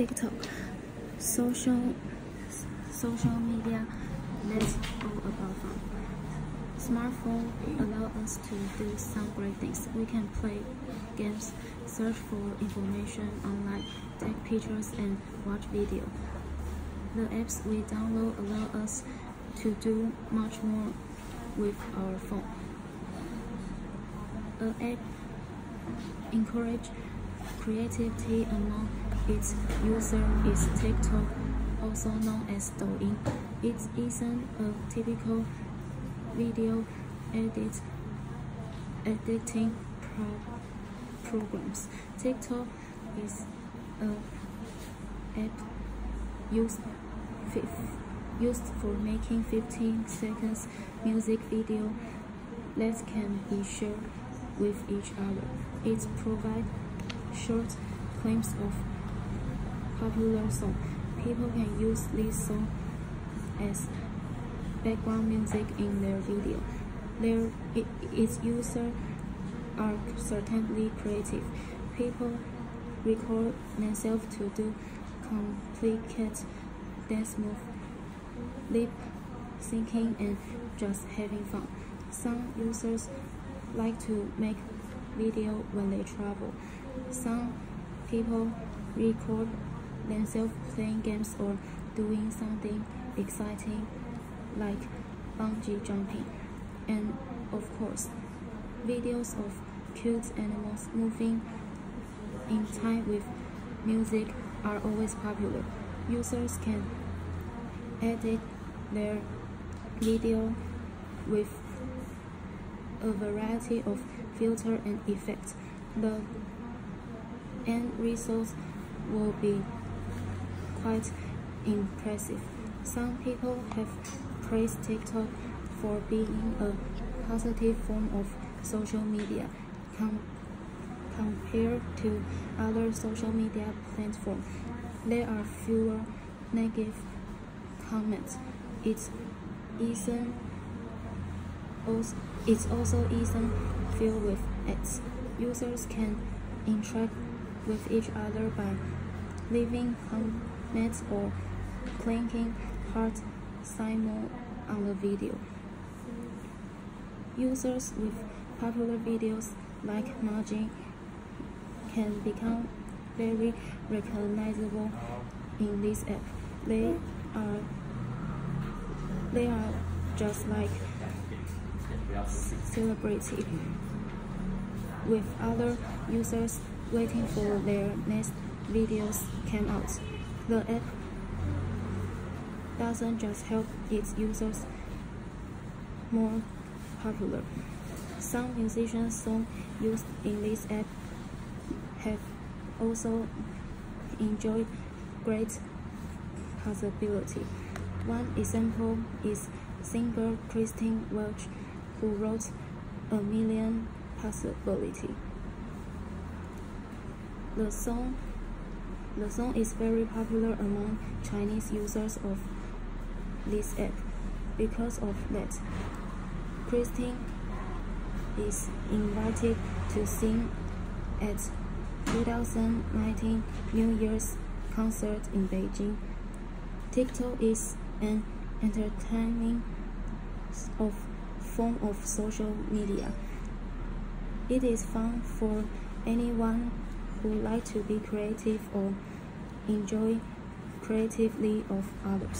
TikTok, social social media. That's all about fun. Smartphone allow us to do some great things. We can play games, search for information online, take pictures, and watch video. The apps we download allow us to do much more with our phone. An app encourage creativity among its users is TikTok, also known as Douyin. It isn't a typical video edit editing pro programs. TikTok is a app used used for making 15 seconds music video that can be shared with each other. It provides short clips of popular songs. People can use this song as background music in their video. Their, it, its users are certainly creative. People record themselves to do complicated dance moves, lip syncing, and just having fun. Some users like to make video when they travel. Some people record themselves playing games or doing something exciting like bungee jumping. And of course, videos of cute animals moving in time with music are always popular. Users can edit their video with a variety of filter and effects. The end result will be quite impressive. Some people have praised TikTok for being a positive form of social media com compared to other social media platforms. There are fewer negative comments. It's isn't also, it's also isn't filled with ads. Users can interact with each other by leaving comments or clicking heart symbol on the video. Users with popular videos like Margin can become very recognizable in this app. They are they are just like celebrity with other users waiting for their next videos come out. The app doesn't just help its users more popular. Some musicians songs used in this app have also enjoyed great possibility. One example is singer Christine Welch, who wrote A Million Possibility. The song, the song is very popular among Chinese users of this app. Because of that, Christine is invited to sing at 2019 New Year's concert in Beijing. TikTok is an entertaining of form of social media. It is fun for anyone who like to be creative or enjoy creatively of others.